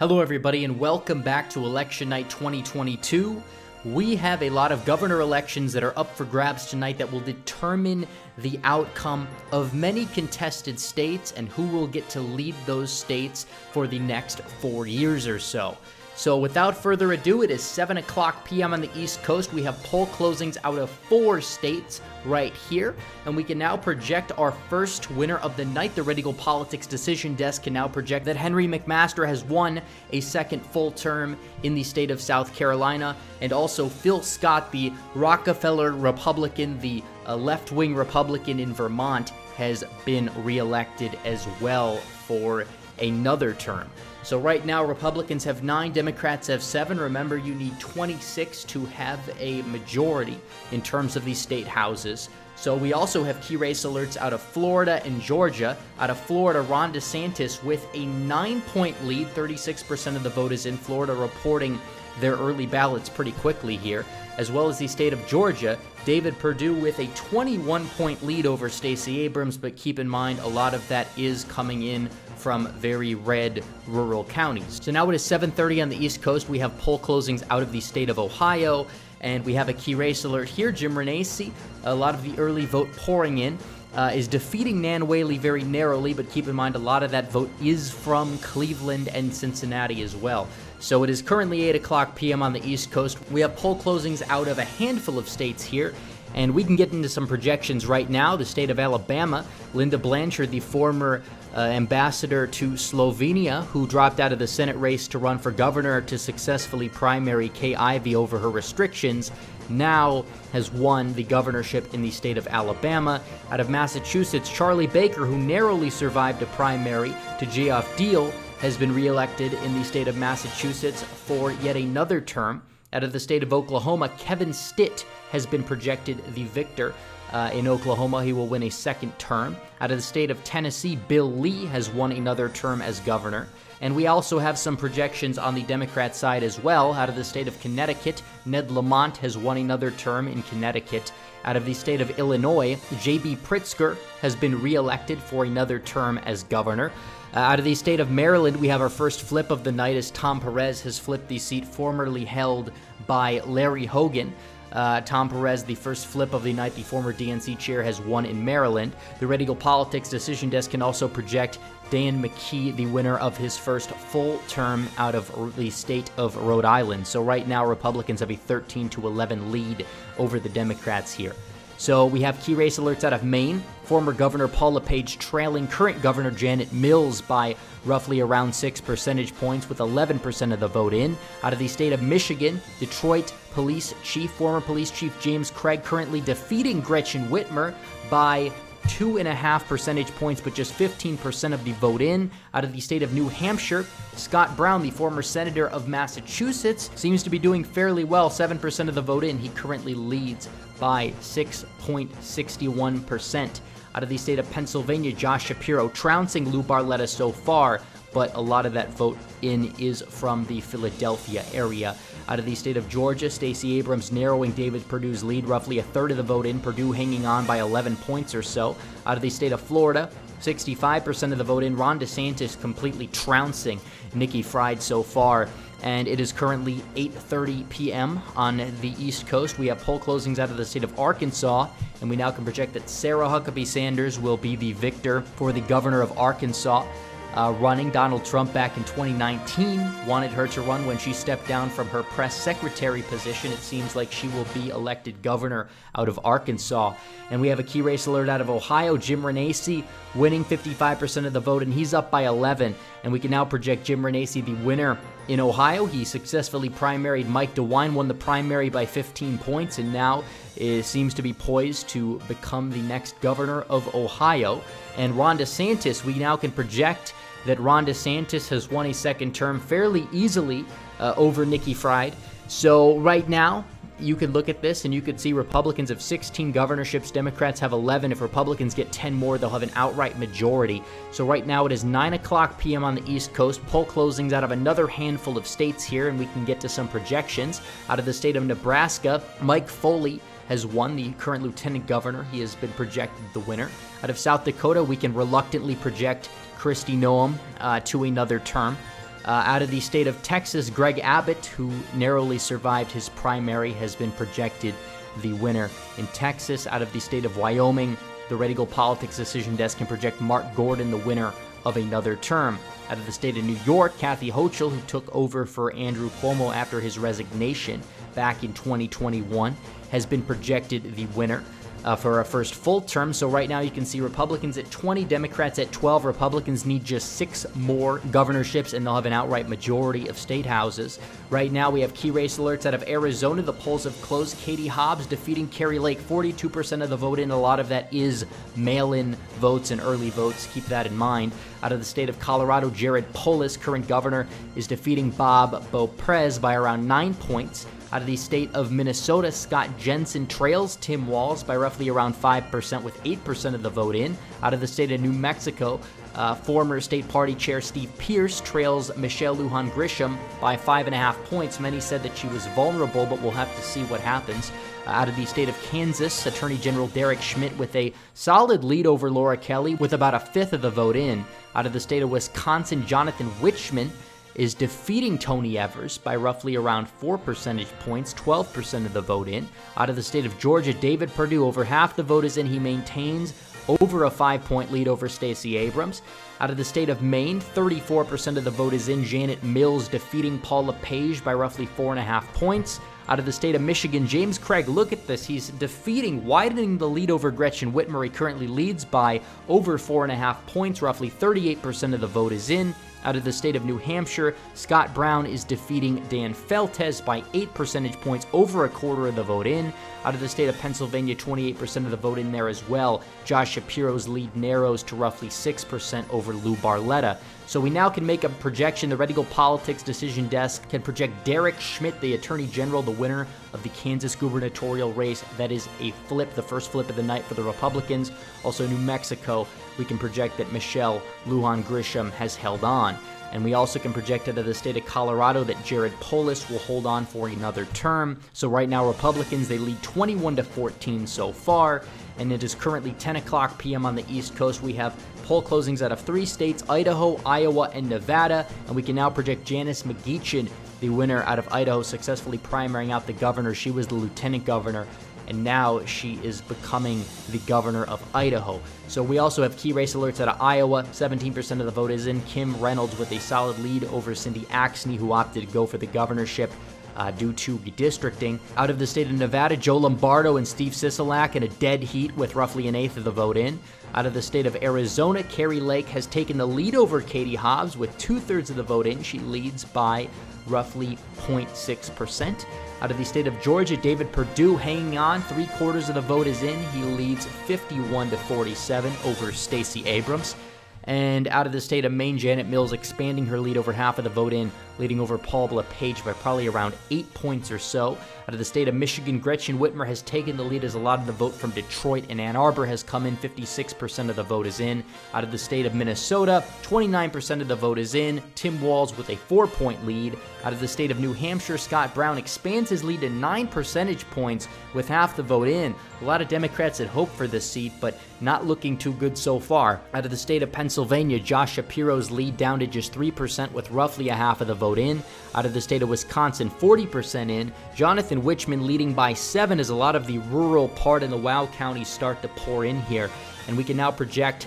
Hello, everybody, and welcome back to Election Night 2022. We have a lot of governor elections that are up for grabs tonight that will determine the outcome of many contested states and who will get to lead those states for the next four years or so. So, without further ado, it is 7 o'clock p.m. on the East Coast. We have poll closings out of four states right here, and we can now project our first winner of the night. The Red Eagle Politics Decision Desk can now project that Henry McMaster has won a second full term in the state of South Carolina, and also Phil Scott, the Rockefeller Republican, the uh, left wing Republican in Vermont, has been reelected as well for another term. So right now, Republicans have nine, Democrats have seven. Remember, you need 26 to have a majority in terms of these state houses. So we also have key race alerts out of Florida and Georgia. Out of Florida, Ron DeSantis with a nine point lead, 36% of the vote is in Florida, reporting their early ballots pretty quickly here, as well as the state of Georgia. David Perdue with a 21 point lead over Stacey Abrams, but keep in mind a lot of that is coming in from very red rural counties. So now it is 7:30 on the East Coast. We have poll closings out of the state of Ohio, and we have a key race alert here. Jim Renacci, a lot of the early vote pouring in. Uh, is defeating Nan Whaley very narrowly, but keep in mind a lot of that vote is from Cleveland and Cincinnati as well. So it is currently 8 o'clock p.m. on the East Coast. We have poll closings out of a handful of states here. And we can get into some projections right now. The state of Alabama, Lynda Blanchard, the former uh, ambassador to Slovenia, who dropped out of the Senate race to run for governor to successfully primary Kay Ivey over her restrictions, now has won the governorship in the state of Alabama. Out of Massachusetts, Charlie Baker, who narrowly survived a primary to Geoff Diehl, has been reelected in the state of Massachusetts for yet another term. Out of the state of Oklahoma, Kevin Stitt has been projected the victor. Uh, in Oklahoma, he will win a second term. Out of the state of Tennessee, Bill Lee has won another term as governor. And we also have some projections on the Democrat side as well. Out of the state of Connecticut, Ned Lamont has won another term in Connecticut. Out of the state of Illinois, J.B. Pritzker has been reelected for another term as governor. Uh, out of the state of Maryland, we have our first flip of the night as Tom Perez has flipped the seat formerly held by Larry Hogan. Uh, Tom Perez, the first flip of the night, the former DNC chair, has won in Maryland. The Red Eagle Politics Decision Desk can also project Dan McKee, the winner of his first full term out of the state of Rhode Island. So right now, Republicans have a 13 to 11 lead over the Democrats here. So we have key race alerts out of Maine. Former Governor Paul LePage trailing current Governor Janet Mills by roughly around 6 percentage points, with 11% of the vote in. Out of the state of Michigan, Detroit Police Chief, former Police Chief James Craig, currently defeating Gretchen Whitmer by two and a half percentage points, but just 15% of the vote in. Out of the state of New Hampshire, Scott Brown, the former senator of Massachusetts, seems to be doing fairly well, 7% of the vote in. He currently leads by 6.61%. Out of the state of Pennsylvania, Josh Shapiro trouncing Lou Barletta so far, but a lot of that vote in is from the Philadelphia area. Out of the state of Georgia, Stacey Abrams narrowing David Perdue's lead, roughly a third of the vote in, Perdue hanging on by 11 points or so. Out of the state of Florida, 65% of the vote in, Ron DeSantis completely trouncing Nikki Fried so far and it is currently 8:30 p.m. on the East Coast. We have poll closings out of the state of Arkansas, and we now can project that Sarah Huckabee Sanders will be the victor for the governor of Arkansas uh, running. Donald Trump back in 2019 wanted her to run when she stepped down from her press secretary position. It seems like she will be elected governor out of Arkansas. And we have a key race alert out of Ohio. Jim Renacci winning 55% of the vote, and he's up by 11. And we can now project Jim Renacci the winner in Ohio. He successfully primaried Mike DeWine, won the primary by 15 points, and now is, seems to be poised to become the next governor of Ohio. And Ron DeSantis, we now can project that Ron DeSantis has won a second term fairly easily uh, over Nikki Fried. So right now, you could look at this and you could see Republicans have 16 governorships, Democrats have 11. If Republicans get 10 more, they'll have an outright majority. So right now it is 9 o'clock p.m. on the East Coast. Poll closings out of another handful of states here, and we can get to some projections. Out of the state of Nebraska, Mike Foley has won the current lieutenant governor. He has been projected the winner. Out of South Dakota, we can reluctantly project Kristi Noem uh, to another term. Uh, out of the state of Texas, Greg Abbott, who narrowly survived his primary, has been projected the winner. In Texas, out of the state of Wyoming, the Red Eagle Politics Decision Desk can project Mark Gordon the winner of another term. Out of the state of New York, Kathy Hochul, who took over for Andrew Cuomo after his resignation back in 2021, has been projected the winner uh, for a first full term. So right now you can see Republicans at 20, Democrats at 12. Republicans need just six more governorships and they'll have an outright majority of state houses. Right now we have key race alerts out of Arizona. The polls have closed. Katie Hobbs defeating Kari Lake, 42% of the vote in. A lot of that is mail-in votes and early votes. Keep that in mind. Out of the state of Colorado, Jared Polis, current governor, is defeating Bob Beauprez by around nine points. Out of the state of Minnesota, Scott Jensen trails Tim Walz by roughly around 5%, with 8% of the vote in. Out of the state of New Mexico, uh, former state party chair Steve Pearce trails Michelle Lujan Grisham by five and a half points. Many said that she was vulnerable, but we'll have to see what happens. Uh, out of the state of Kansas, Attorney General Derek Schmidt with a solid lead over Laura Kelly with about a fifth of the vote in. Out of the state of Wisconsin, Jonathan Wichmann is defeating Tony Evers by roughly around 4 percentage points, 12% of the vote in. Out of the state of Georgia, David Perdue, over half the vote is in. He maintains over a five point lead over Stacey Abrams. Out of the state of Maine, 34% of the vote is in. Janet Mills defeating Paul LePage by roughly four and a half points. Out of the state of Michigan, James Craig, look at this. He's defeating, widening the lead over Gretchen Whitmer. He currently leads by over four and a half points. Roughly 38% of the vote is in. Out of the state of New Hampshire, Scott Brown is defeating Dan Feltes by 8 percentage points, over a quarter of the vote in. Out of the state of Pennsylvania, 28% of the vote in there as well. Josh Shapiro's lead narrows to roughly 6% over Lou Barletta. So we now can make a projection. The Red Eagle Politics Decision Desk can project Derek Schmidt, the Attorney General, the winner of the Kansas gubernatorial race. That is a flip, the first flip of the night for the Republicans. Also, New Mexico, we can project that Michelle Lujan Grisham has held on. And we also can project out of the state of Colorado that Jared Polis will hold on for another term. So right now, Republicans, they lead 21 to 14 so far. And it is currently 10 o'clock p.m. on the East Coast. We have poll closings out of three states Idaho, Iowa, and Nevada. And we can now project Janice McGeachin, the winner out of Idaho, successfully primarying out the governor. She was the lieutenant governor and now she is becoming the governor of Idaho. So we also have key race alerts out of Iowa. 17% of the vote is in. Kim Reynolds with a solid lead over Cindy Axne, who opted to go for the governorship. Uh, due to redistricting. Out of the state of Nevada, Joe Lombardo and Steve Sisolak in a dead heat with roughly an eighth of the vote in. Out of the state of Arizona, Kari Lake has taken the lead over Katie Hobbs with two thirds of the vote in. She leads by roughly 0.6%. Out of the state of Georgia, David Perdue hanging on. Three quarters of the vote is in. He leads 51 to 47 over Stacey Abrams. And out of the state of Maine, Janet Mills expanding her lead over half of the vote in, leading over Paul LePage by probably around eight points or so. Out of the state of Michigan, Gretchen Whitmer has taken the lead as a lot of the vote from Detroit and Ann Arbor has come in. 56% of the vote is in. Out of the state of Minnesota, 29% of the vote is in. Tim Walz with a four point lead. Out of the state of New Hampshire, Scott Brown expands his lead to nine percentage points with half the vote in. A lot of Democrats had hoped for this seat, but not looking too good so far. Out of the state of Pennsylvania, Josh Shapiro's lead down to just 3% with roughly a half of the vote in. Out of the state of Wisconsin, 40% in. Jonathan Wichmann leading by 7 as a lot of the rural part in the Wow County start to pour in here. And we can now project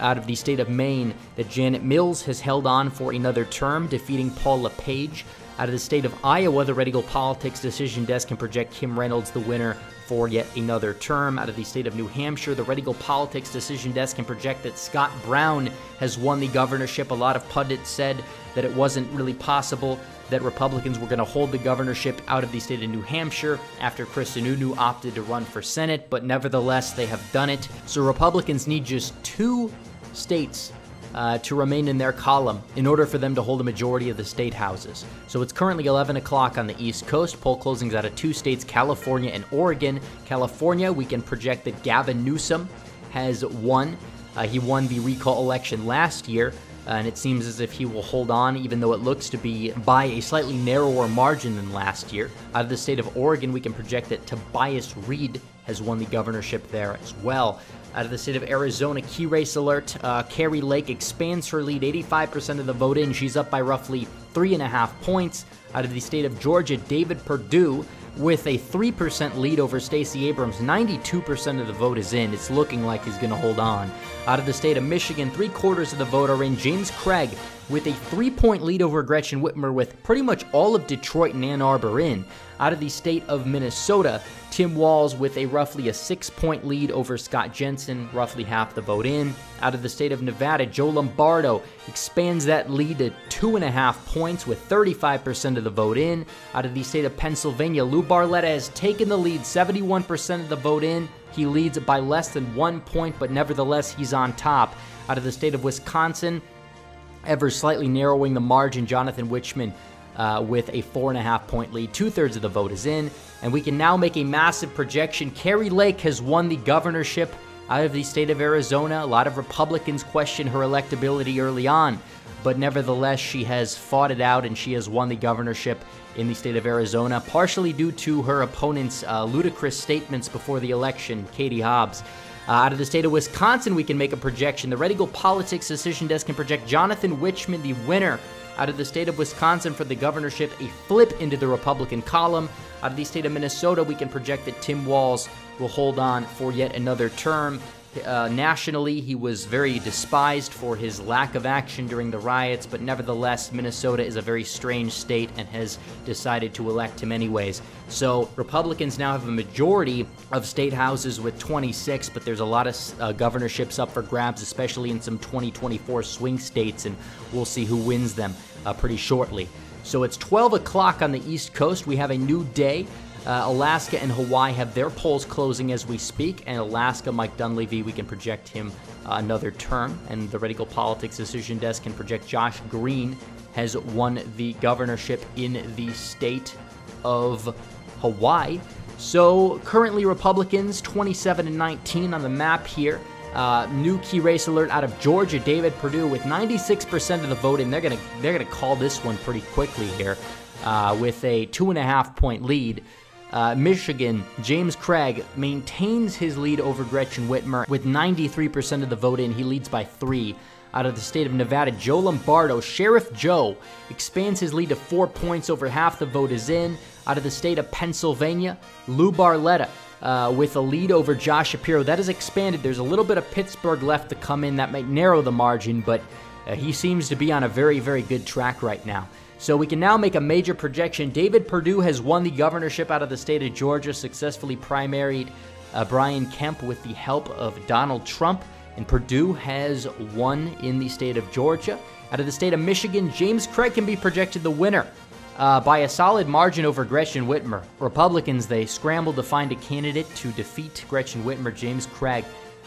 out of the state of Maine that Janet Mills has held on for another term, defeating Paul LePage. Out of the state of Iowa, the Red Eagle Politics Decision Desk can project Kim Reynolds the winner for yet another term. Out of the state of New Hampshire, the Red Eagle Politics Decision Desk can project that Scott Brown has won the governorship. A lot of pundits said that it wasn't really possible that Republicans were going to hold the governorship out of the state of New Hampshire after Chris Sununu opted to run for Senate, but nevertheless, they have done it. So Republicans need just two states uh, to remain in their column in order for them to hold a majority of the state houses. So it's currently 11 o'clock on the East Coast. Poll closings out of two states, California and Oregon. California, we can project that Gavin Newsom has won. Uh, he won the recall election last year. Uh, and it seems as if he will hold on, even though it looks to be by a slightly narrower margin than last year. Out of the state of Oregon, we can project that Tobias Read has won the governorship there as well. Out of the state of Arizona, key race alert. Uh, Kari Lake expands her lead, 85% of the vote in. She's up by roughly three and a half points. Out of the state of Georgia, David Perdue with a 3% lead over Stacey Abrams. 92% of the vote is in. It's looking like he's going to hold on. Out of the state of Michigan, three quarters of the vote are in. James Craig with a three point lead over Gretchen Whitmer, with pretty much all of Detroit and Ann Arbor in. Out of the state of Minnesota, Tim Walz with a roughly a six point lead over Scott Jensen, roughly half the vote in. Out of the state of Nevada, Joe Lombardo expands that lead to two and a half points with 35% of the vote in. Out of the state of Pennsylvania, Lou Barletta has taken the lead, 71% of the vote in. He leads by less than one point, but nevertheless, he's on top. Out of the state of Wisconsin, Evers slightly narrowing the margin, Jonathan Wichmann uh, with a four and a half point lead. Two thirds of the vote is in, and we can now make a massive projection. Kari Lake has won the governorship out of the state of Arizona. A lot of Republicans question her electability early on, but nevertheless, she has fought it out and she has won the governorship in the state of Arizona, partially due to her opponent's uh, ludicrous statements before the election, Katie Hobbs. Uh, out of the state of Wisconsin, we can make a projection. The Red Eagle Politics Decision Desk can project Jonathan Wichmann, the winner out of the state of Wisconsin for the governorship, a flip into the Republican column. Out of the state of Minnesota, we can project that Tim Walz will hold on for yet another term. Uh, nationally, he was very despised for his lack of action during the riots, but nevertheless, Minnesota is a very strange state and has decided to elect him anyways. So, Republicans now have a majority of state houses with 26, but there's a lot of uh, governorships up for grabs, especially in some 2024 swing states, and we'll see who wins them uh, pretty shortly. So, it's 12 o'clock on the East Coast. We have a new day. Uh, Alaska and Hawaii have their polls closing as we speak, and Alaska, Mike Dunleavy, we can project him uh, another term, and the Eagle Politics Decision Desk can project Josh Green has won the governorship in the state of Hawaii. So currently, Republicans 27 and 19 on the map here. Uh, new key race alert out of Georgia, David Perdue with 96% of the vote, and they're gonna they're gonna call this one pretty quickly here, uh, with a two and a half point lead. Uh, Michigan, James Craig maintains his lead over Gretchen Whitmer with 93% of the vote in. He leads by three. Out of the state of Nevada, Joe Lombardo, Sheriff Joe, expands his lead to four points over half the vote is in. Out of the state of Pennsylvania, Lou Barletta uh, with a lead over Josh Shapiro. That has expanded. There's a little bit of Pittsburgh left to come in that might narrow the margin, but uh, he seems to be on a very, very good track right now. So we can now make a major projection. David Perdue has won the governorship out of the state of Georgia, successfully primaried uh, Brian Kemp with the help of Donald Trump. And Perdue has won in the state of Georgia. Out of the state of Michigan, James Craig can be projected the winner uh, by a solid margin over Gretchen Whitmer. Republicans, they scrambled to find a candidate to defeat Gretchen Whitmer. James Craig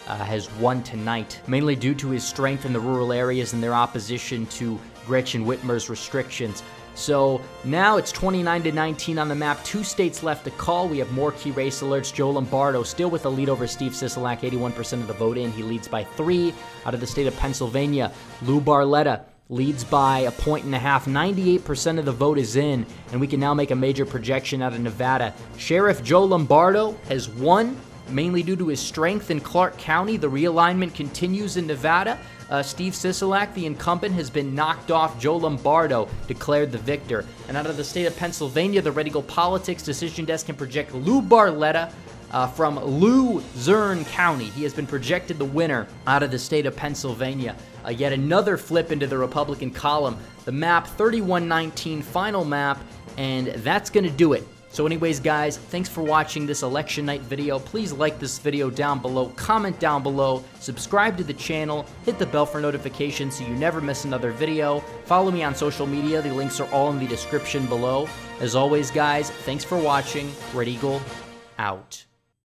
uh, has won tonight, mainly due to his strength in the rural areas and their opposition to Gretchen Whitmer's restrictions. So now it's 29 to 19 on the map. Two states left to call. We have more key race alerts. Joe Lombardo still with a lead over Steve Sisolak, 81% of the vote in. He leads by three. Out of the state of Pennsylvania, Lou Barletta leads by a point and a half. 98% of the vote is in, and we can now make a major projection out of Nevada. Sheriff Joe Lombardo has won mainly due to his strength in Clark County. The realignment continues in Nevada. Uh, Steve Sisolak, the incumbent, has been knocked off. Joe Lombardo declared the victor. And out of the state of Pennsylvania, the Red Eagle Politics Decision Desk can project Lou Barletta uh, from Luzerne County. He has been projected the winner out of the state of Pennsylvania. Uh, yet another flip into the Republican column. The map 3119 final map, and that's going to do it so anyways, guys, thanks for watching this election night video. Please like this video down below, comment down below, subscribe to the channel, hit the bell for notifications so you never miss another video. Follow me on social media. The links are all in the description below. As always, guys, thanks for watching. Red Eagle, out.